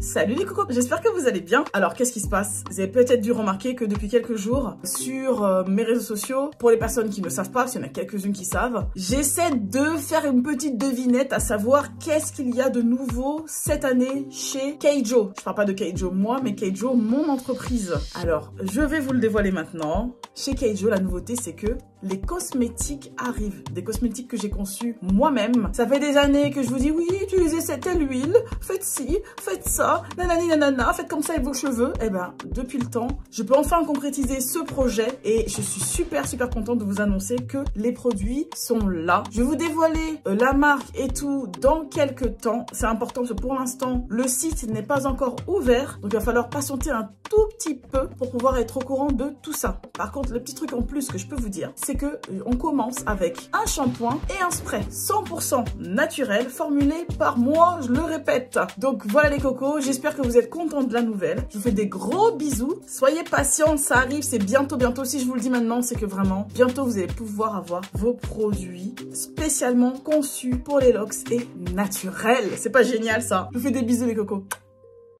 Salut les cocos, j'espère que vous allez bien. Alors qu'est-ce qui se passe? Vous avez peut-être dû remarquer que depuis quelques jours, sur euh, mes réseaux sociaux, pour les personnes qui ne savent pas, parce qu'il y en a quelques-unes qui savent, j'essaie de faire une petite devinette à savoir qu'est-ce qu'il y a de nouveau cette année chez Keijo. Je parle pas de Keijo moi, mais Keijo mon entreprise. Alors, je vais vous le dévoiler maintenant. Chez Keijo, la nouveauté c'est que les cosmétiques arrivent. Des cosmétiques que j'ai conçus moi-même. Ça fait des années que je vous dis oui, utilisez cette telle huile, faites ci, faites ça, nanani nanana, faites comme ça avec vos cheveux. Eh ben, depuis le temps, je peux enfin concrétiser ce projet et je suis super super contente de vous annoncer que les produits sont là. Je vais vous dévoiler euh, la marque et tout dans quelques temps. C'est important parce que pour l'instant, le site n'est pas encore ouvert. Donc il va falloir patienter un tout petit peu pour pouvoir être au courant de tout ça. Par contre, le petit truc en plus que je peux vous dire, que euh, on commence avec un shampoing et un spray 100% naturel formulé par moi, je le répète. Donc voilà les cocos, j'espère que vous êtes contents de la nouvelle. Je vous fais des gros bisous. Soyez patients, ça arrive, c'est bientôt, bientôt. Si je vous le dis maintenant, c'est que vraiment, bientôt vous allez pouvoir avoir vos produits spécialement conçus pour les locks et naturels. C'est pas génial ça Je vous fais des bisous les cocos.